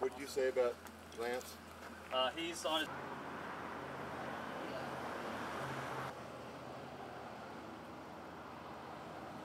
What did you say about Lance? Uh, he's on his...